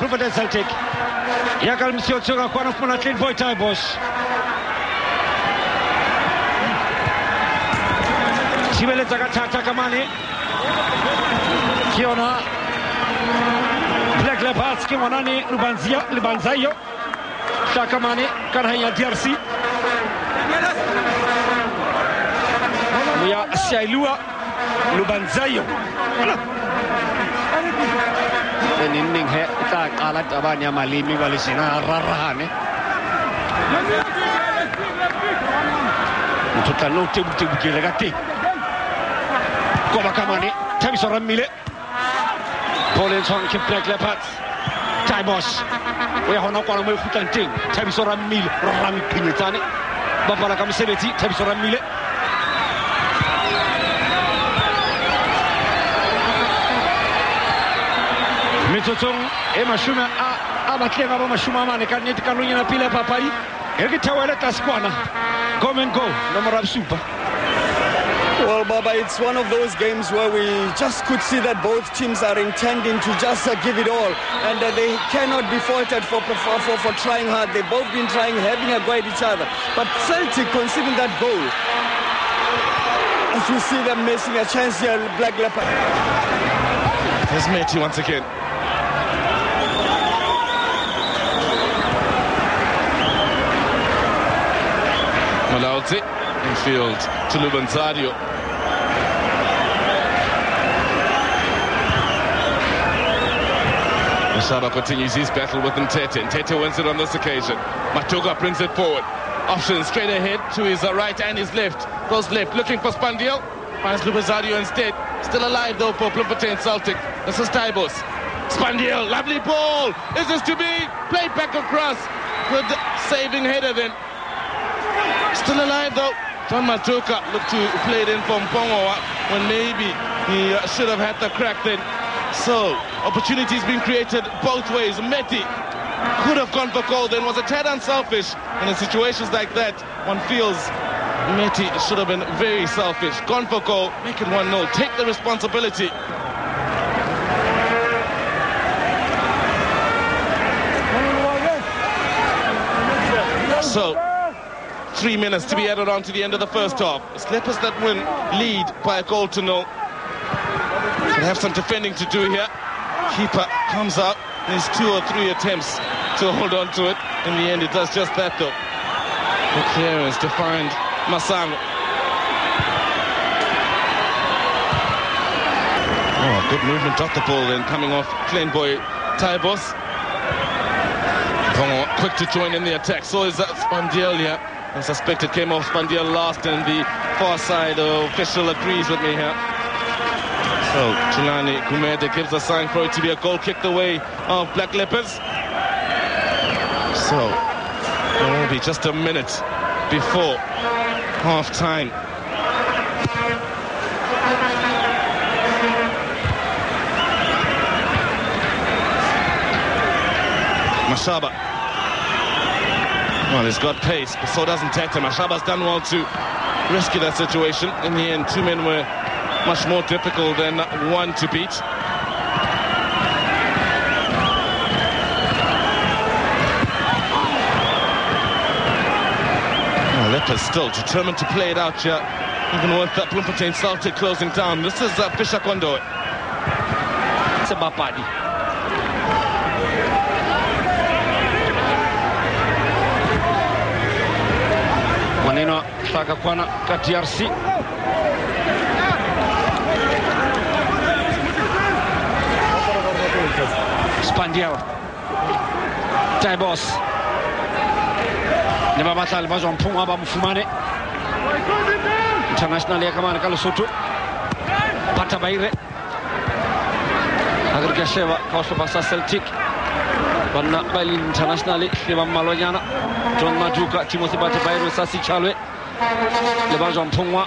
klubu del Celtic. Jak misji odsyła Juanów Monatlin Wojtajboś. Siwele zagacza Takamani. Kiona. Black Lepacki, Monani, Lubanzajo. Takamani, Kanaya DRC. Ya Siailua, Lubanzayo. Voilà. niin, niin he tak alat avan ja malimi walisina rarahane. Mutta tota, no tim tim kilegati. Kova kamani Tavis Rammile. Paulinsson kipna klapat. Taibos. ويهون قالوا ما يفوت انتين تابي سورا ميل رامي بينيتاني بابا لا كم سنتي تابي سورا ميل karolong ena pele ya papadi e re ke theoele tlase kwana go and go nomoro ya bosupa Well, Baba, it's one of those games where we just could see that both teams are intending to just uh, give it all, and uh, they cannot be faulted for, for, for, for trying hard. They've both been trying, having a go at each other. But Celtic conceding that goal, as you see them missing a chance here, Black Leopard. There's Meti once again. Malauzi infield to Lubanzadio. Mashaba continues his battle with Ntete. Ntete wins it on this occasion. Matuga brings it forward. Option straight ahead to his uh, right and his left. Goes left, looking for Spandiel. Finds Lubanzadio instead. Still alive though for Bloemfontein Celtic. This is Tybos. Spandiel, lovely ball. Is this to be? Played back across. Good saving header then. Still alive though. John Matuka looked to play it in from Pongoa when maybe he uh, should have had the crack then. So, opportunities being created both ways. Meti could have gone for goal then, was a tad unselfish. And in situations like that, one feels Meti should have been very selfish. Gone for goal, make it 1-0, take the responsibility. So, three minutes to be added on to the end of the first half. Slippers that win lead by a goal to nil. They have some defending to do here. Keeper comes up, needs two or three attempts to hold on to it. In the end, it does just that though. The clearance to find Masango. Oh, good movement off the ball then coming off clean boy Tybos. Pongo quick to join in the attack. So is that Spandiel here. suspect it came off Spandiel last and the far side official agrees with me here. So Chilani Kumede gives a sign for it to be a goal kicked away of Black Leopards. So it will be just a minute before half time. Mashaba. Well, he's got pace, but so doesn't Tete. Mashaba's done well to rescue that situation. In the end, two men were much more difficult than one to beat. Well, Leopards still determined to play it out here, even with that Bloemfontein Celtic closing down. This is uh, Fisher Kondo. sebapadi maneno Nino tagakwana ka DRC Spandiel Taibos ne babatali bazwa ba bamfumane international yakamana kalosutu pata baire. Agirikasheva kaosopasa celtic. banna ɓali international liman ton na juka bayro le bajan pongwa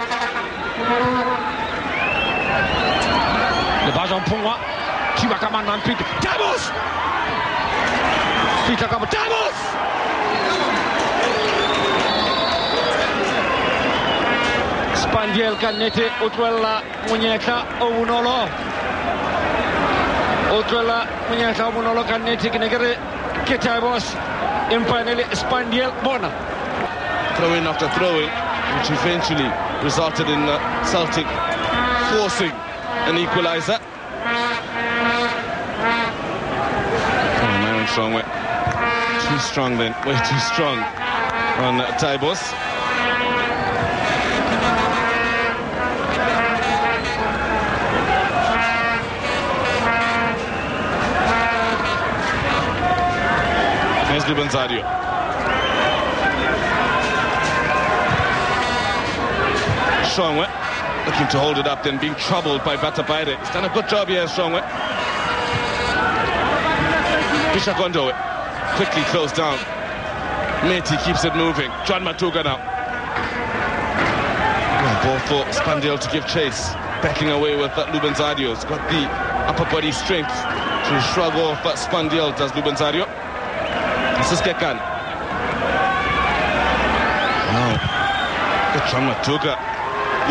le bajan pongwa tuba kama nan pit tabos pita kama tabos spandiel kanete otwella ke re ke tibos empa ene le spandiel bona. Throw in after throw in, which eventually resulted in uh, Celtic forcing an equaliser. Strong went too strong then, way too strong. On uh, Tybos. There's Lubanzadio. Strongway looking to hold it up, then being troubled by Batabaire. He's done a good job here, Strongway. Bishakondo quickly closed down. Meti keeps it moving. John Matuga now. Ball for Spandil to give chase. Backing away with uh, Lubanzadio. He's got the upper body strength to shrug off uh, Spandil, does Lubanzadio. This is Kekan. Oh. John Matuga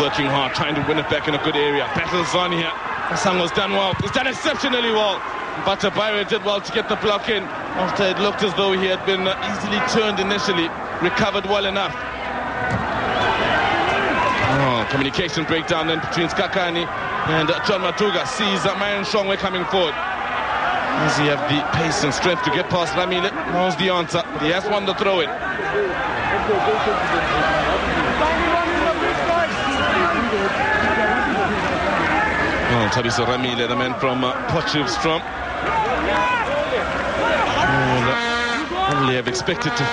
working hard, trying to win it back in a good area. Battles on here. Kasango's done well. He's done exceptionally well. But Tabayre did well to get the block in after it looked as though he had been uh, easily turned initially. Recovered well enough. Oh, communication breakdown then between Skakani and uh, John Matuga. Sees uh, Marion Shongwe coming forward. Does he have the pace and strength to get past Ramile? Knows the answer. He has won the throw-in. Oh, Tabiso Ramile, the man from uh, Potchefstroom. Probably have expected to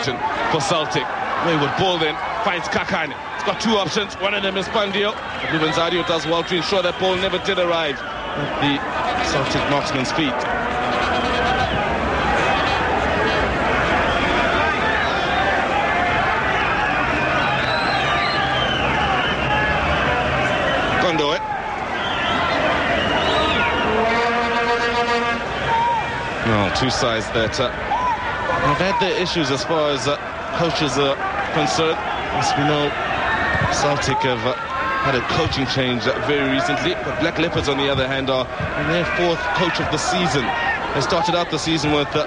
for Celtic. Wayward ball then finds Kakan. It's got two options. One of them is Pandio. Rubenzario does well to ensure that ball never did arrive at the Celtic marksman's feet. Kondo, eh? Two sides that uh, have had their issues as far as uh, coaches are concerned. As we know, Celtic have uh, had a coaching change uh, very recently. But Black Leopards, on the other hand, are in their fourth coach of the season. They started out the season with uh,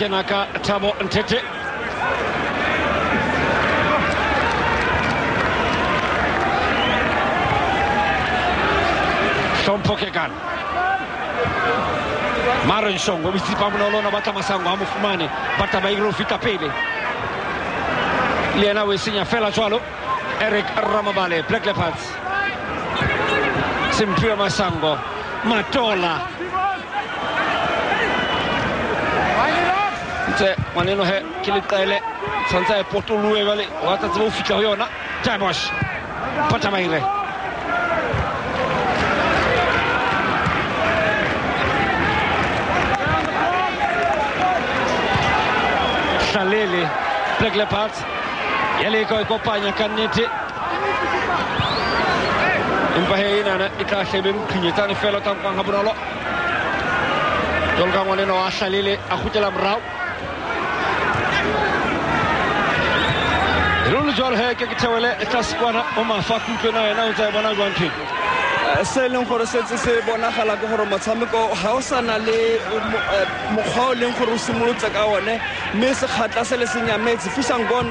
yake na Katamo Ntete. sompokekana maro nshongo misipa munaolona bata masango amufumane bata maigro fita pele. Liana wesinya fela chwalo eric ramabale black leopards. Simpio masango matola. tse maneno he kilikaele sanza e potolue vale watatsiva ufika huyona tamosh pata maire shalele black leopards yaliko ikopanya e kanete impa he inana ikahlebe e mkhinyetsane fela tankwankha bonolo. Tolka ngwaneno wa shalele a kgutlela morao. Le jalo he ke ke thewele e tlase kwana o mafa kutlwe na yena o tsaya e bona jwang theng Eh, se leng gore setse se bonagala ke gore motshameko ga o sana le mo- eh, mokgwa o leng gore o simolotse ka one mme sekgatla se le senyametse fisangon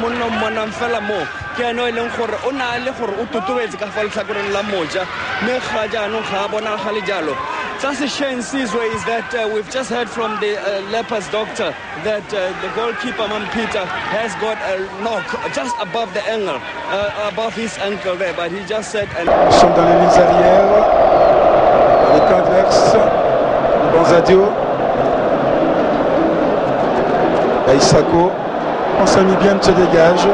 monno mmonang fela mo ke ene o e leng gore o na le gore o totobetse ka fa letlhakoreng la moja mme ga jaanong ga a bonagale jalo tsa sesheng sizwe is that uh, we've just heard from the uh, leopards doctor that uh, the goalkeeper Peter has got a knock just above the angle uh, above his ankle there but he just said Nous sommes dans les lignes arrières. Dans les camps adverses. Banzadio. Aïsako. Sami bien se dégage.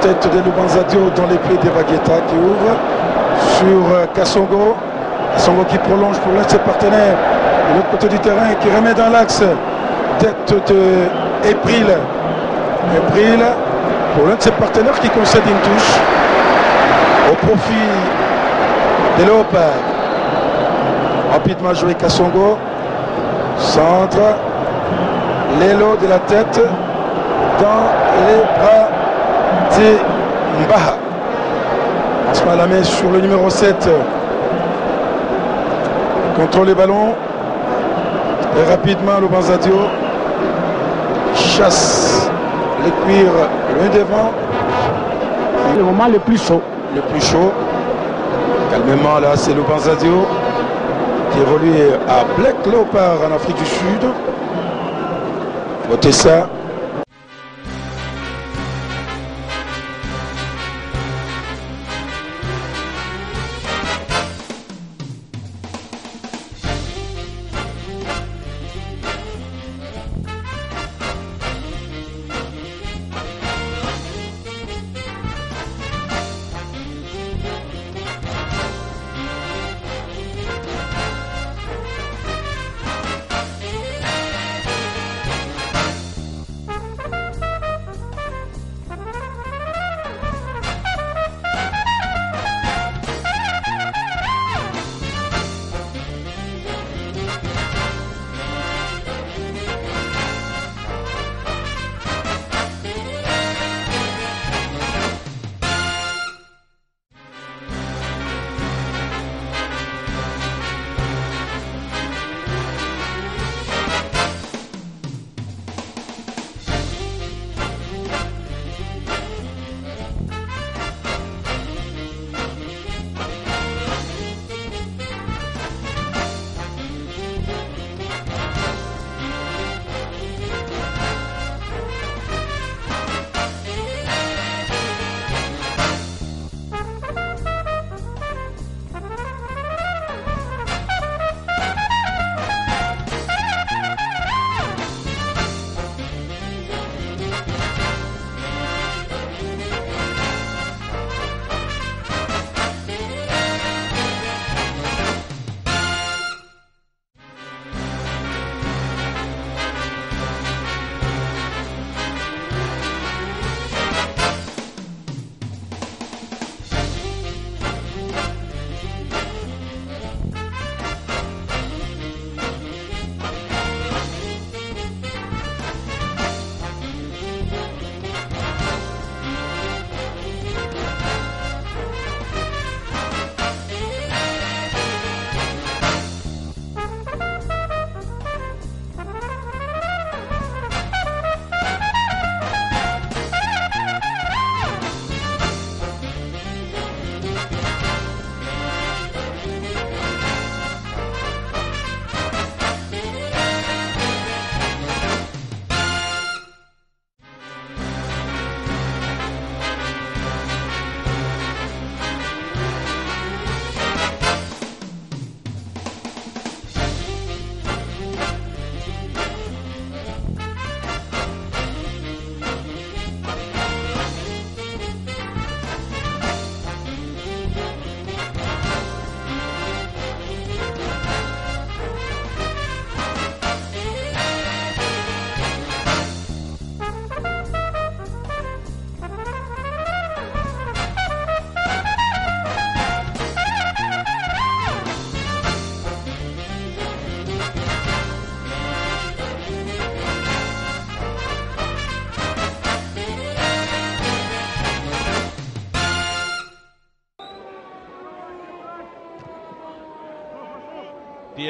Tête de Lubanzadio dans les pieds de Baguetta qui ouvre. Sur euh, Kassongo. Kassongo qui prolonge pour l'un de ses partenaires. De l'autre côté du terrain qui remet dans l'axe. Tête de Epril. Epril pour l'un de ses partenaires qui concède une touche au profit de Léopard. Rapidement joué Kassongo. Centre. L'élo de la tête dans les bras de Mbaha. Passe la main sur le numéro 7. Contrôle les ballons. Et rapidement le Banzadio chasse le cuir loin devant. le moment le plus chaud. le plus chaud. Calmement, là, c'est le Banzadio qui évolue à Black Leopard en Afrique du Sud. Votez ça.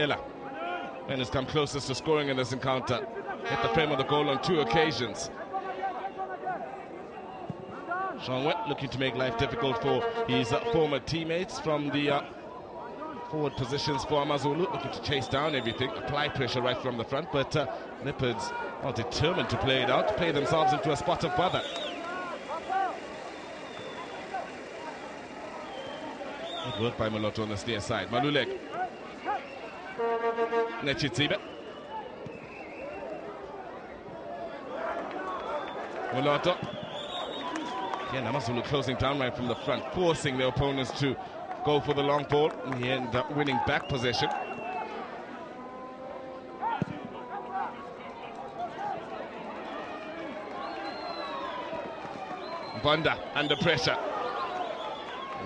Man has come closest to scoring in this encounter. Hit the frame of the goal on two occasions. Sean Wett looking to make life difficult for his uh, former teammates from the uh, forward positions for Amazulu, looking to chase down everything, apply pressure right from the front, but uh, Leopards are determined to play it out, play themselves into a spot of bother. Good work by on the near side. Malulek. Nechitsibe. Moloto. Again, Amazulu closing down right from the front, forcing their opponents to go for the long ball. And he end, up winning back possession. Bunda under pressure.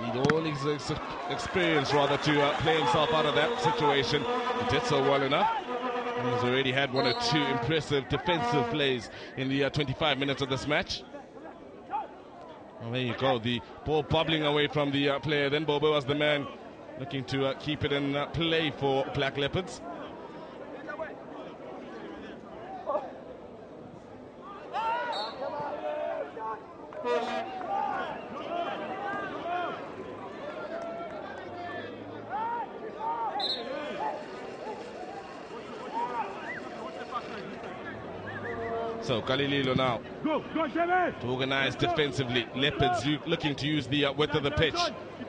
Need all his ex experience rather to uh, play himself out of that situation. Did so well enough. He's already had one or two impressive defensive plays in the uh, 25 minutes of this match. Well, there you go. The ball bubbling away from the uh, player. Then Bobo was the man looking to uh, keep it in uh, play for Black Leopards. So Galileo now to organize defensively. Leopards looking to use the uh, width of the pitch.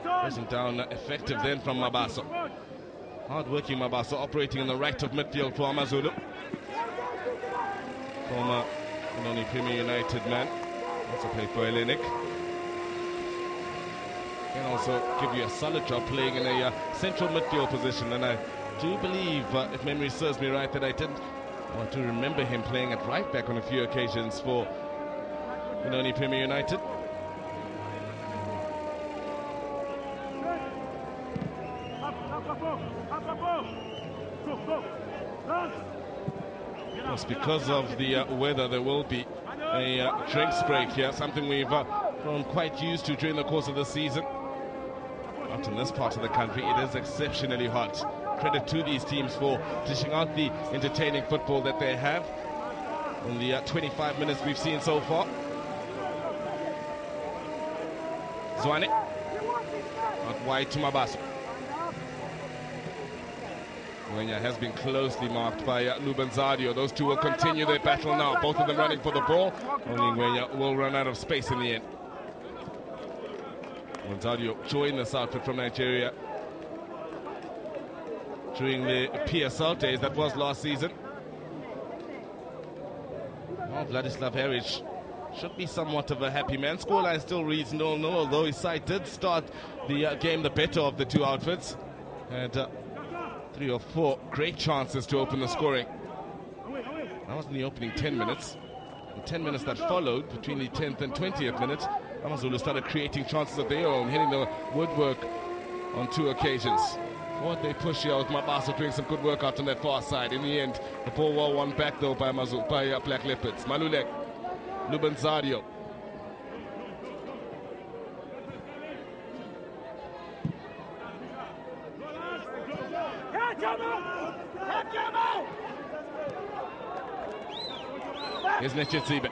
Pressing down uh, effective then from Mabaso. Hard-working Mabaso operating in the right of midfield for Amazulu. Former Benoni Premier United man. Also played for Hellenic. Can also give you a solid job playing in a uh, central midfield position. And I do believe, uh, if memory serves me right, that I did I do remember him playing at right back on a few occasions for Benoni Premier United. It's because of the uh, weather, there will be a uh, drinks break here, something we've uh, grown quite used to during the course of the season. Out in this part of the country, it is exceptionally hot credit to these teams for dishing out the entertaining football that they have in the uh, 25 minutes we've seen so far. Zwane. Out wide to Mabaso. Ngwenya has been closely marked by uh, Lubanzadio. Those two will continue their battle now. Both of them running for the ball. Only Ngwenya will run out of space in the end. Lubanzadio joined this outfit from Nigeria during the PSL days. That was last season. Oh, Vladislav Heric should be somewhat of a happy man. Scoreline still reads 0 0, although his side did start the uh, game the better of the two outfits. And uh, three or four great chances to open the scoring. That was in the opening 10 minutes. The 10 minutes that followed, between the 10th and 20th minute, Amazulu started creating chances of their own, hitting the woodwork on two occasions. What they push here with Mabaso doing some good work out on that far side. In the end, the ball well won back though by Mazu, by uh, Black Leopards. Malulek, Lubanzadio. Here's Nechitsibe.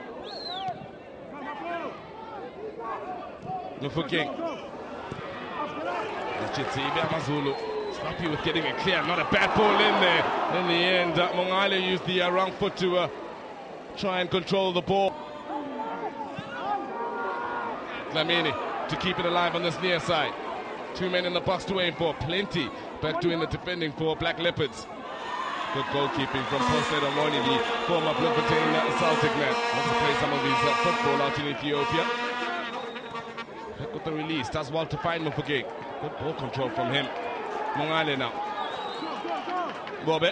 Nufuking. Nechitsibe Amazulu. Happy with getting it clear. Not a bad ball in there. In the end, uh, used the uh, wrong foot to uh, try and control the ball. Dlamini to keep it alive on this near side. Two men in the box to aim for. Plenty back doing the defending for Black Leopards. Good goalkeeping from Posted Omoni, the former Bloemfontein uh, Celtic man. Wants to play some of his uh, football out in Ethiopia. Back with the release. Does well to find Mufugig. Good ball control from him. Mongale now. Bobe.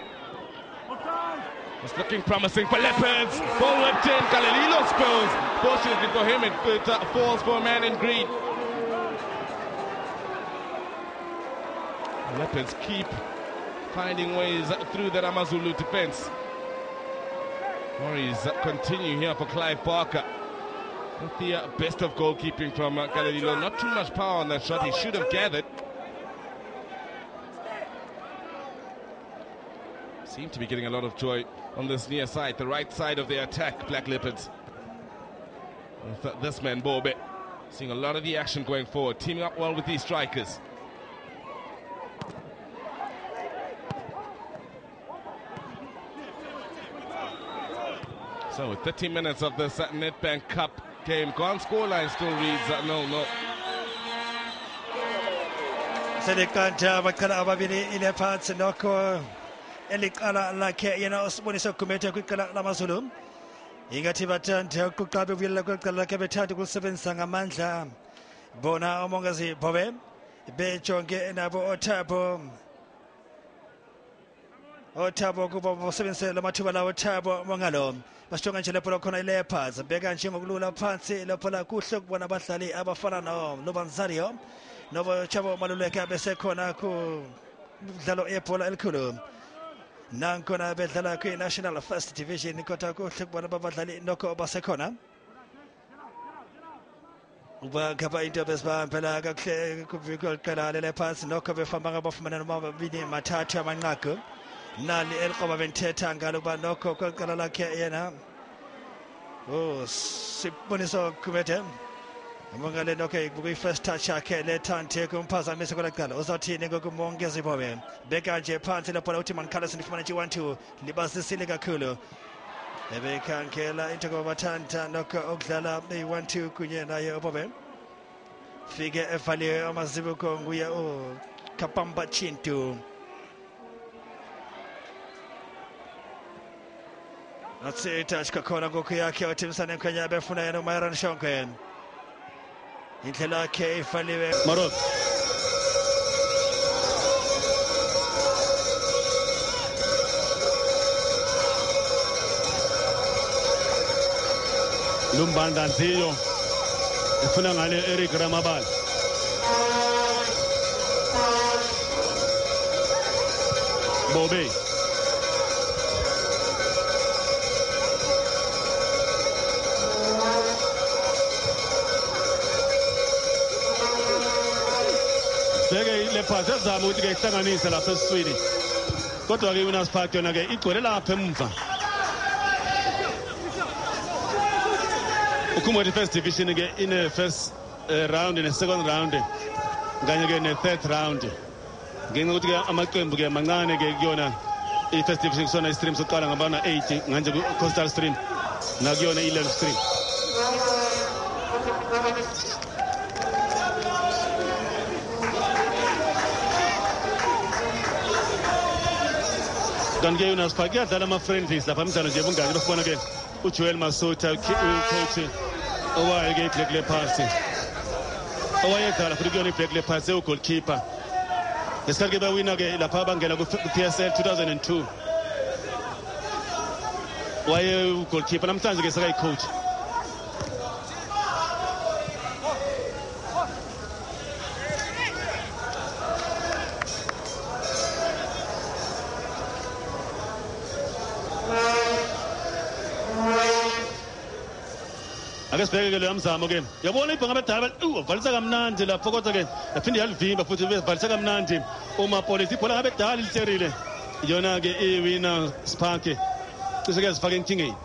It's looking promising for Leopards. Ball whipped in. Galileo spills. Fortunately for him, it, it uh, falls for a man in green. Leopards keep finding ways through the Amazulu defense. Worries continue here for Clive Parker. With the uh, best of goalkeeping from uh, Galileo. Not too much power on that shot. He should have gathered. Seem to be getting a lot of joy on this near side, the right side of the attack, Black Leopards. With this man, Bobe, seeing a lot of the action going forward, teaming up well with these strikers. So, 30 minutes of this Nedbank Cup game gone, scoreline still reads uh, no, no. selikanta baqala ababili ile phansi nokho eliqala lakhe yena osibonisa ugumethe kwiqela lamazulu. Ingathi bathanda ukuqa bevuyelela kweqela lakhe bethanda ukulisebenzisa ngamandla. Bona omongikazi bobe bejonge nabo othabo. othabo kuba basebenzise lamathuba lawo othabo mongalo. Basijonga nje lepho lakhona ileopards beka nje ngokulula phansi lapho la kuhle ukubona abadlali abafana nobanzario nobochabo maluleke abesekhona kumdlalo ebhola elikhulu. nankona bedlala kwi-national first division kodwa kuhle kubona babadlali noko basekhona basa kona into besba mpela kala lele pass nokho ɓe fambaga noma manen mathathu amanqaku nali elqoba ɓen tetangaluba nokko kolkalala ke yena o oh, sibboniso kumete umongameli okay kwifirst touch yakhe letante kumphazamisa kwela cala uzathini ngokumongeza ibhobe beka nje phansi lebhola uthi carlos ndifumana nje one-two libazisile kakhulu. Ebekhangela into koba noko ukudlala eyi-one-two kunye naye ubobe. Fike evaliwe amazibuko nguye ukapamba chintu natsitashikakhona ngoku yakhe uthimisane mkhwenya befuna yena umayaran shongwen انطلاق فنی به مراد لومبان دانسیو افنان علی اریک رمبال بوبی kepha sesizama ukuthi-ke ihlanganise lapha esiswini. Kodwa-ke i-winners park yona-ke igcwele lapha emva ukhumbula ukuthi first division-ke ine-first uh, round ne-second round kanye-ke ne-third round. Ngenxa yokuthi-ke amaqembu-ke mancane-ke kuyona i-first division kusona i-stream sokuqala ngabana 8 nganje ku-coastal stream nakuyona i-level stream kanti ke unas park iyadlala ama-friendlies lapha mdlalo nje bungaki lokubona ke ujoel masutha ucoach owaye ke i-black leopards owayedlala futhi kuyona i-black leopards ewugolkeeper ngesikhathi ke bawina ke lapha bangena ku-psl 2002 waye ugolkeeper namhlanje ke sekayi-coach ake sibheke ke yabona ibhanga kamnandi lapho kodwa ke yaphinde yalivimba futhi valisa kamnandi. Uma polisi ibhola ngabe dala literile yona ke iwina spark cishe ke zifake enkingeni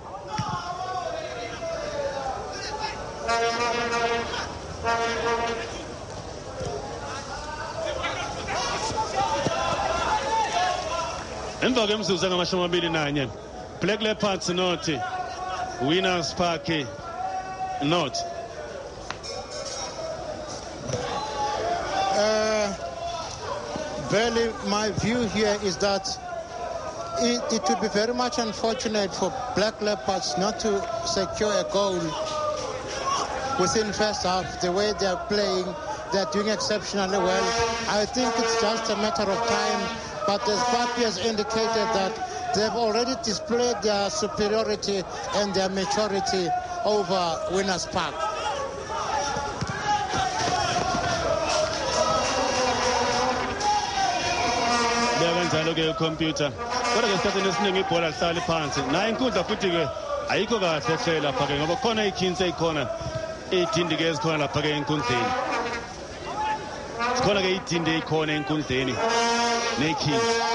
emva kwemzuzu amabili nanye black leopards winners park not uh, Barely, my view here is that it, it would be very much unfortunate for Black Leopards not to secure a goal within first half. The way they are playing, they are doing exceptionally well. I think it's just a matter of time. But as Papi has indicated that they've already displayed their superiority and their maturity over Winners Park. liyakanjalo-ke ikhompyutha kodwa-ke esikhathini esiningi ibhola lihlali phansi. Nayo inkundla futhi-ke ayikho kahle hle lapha-ke ngoba khona ikhinsi eyikhona iy'dindi-ke ezikhona lapha-ke enkundleni zikhona-ke iy'dindi ey'khona enkundleni ney'khinsi.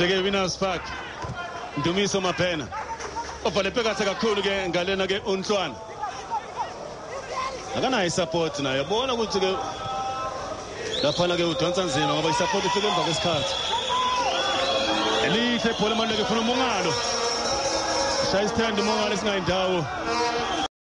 Sike winners park ndumiso maphena. Ovale phekathi kakhulu ke ngalena ke unhlwana. Akanayo isupport naye yabona ukuthi ke laphana ke udonsa nzima ngoba isupport ifike emva kwesikhathi. Elihle ibhola emaluleke funa umongalo. Shaya isithende umongalo esingayindawo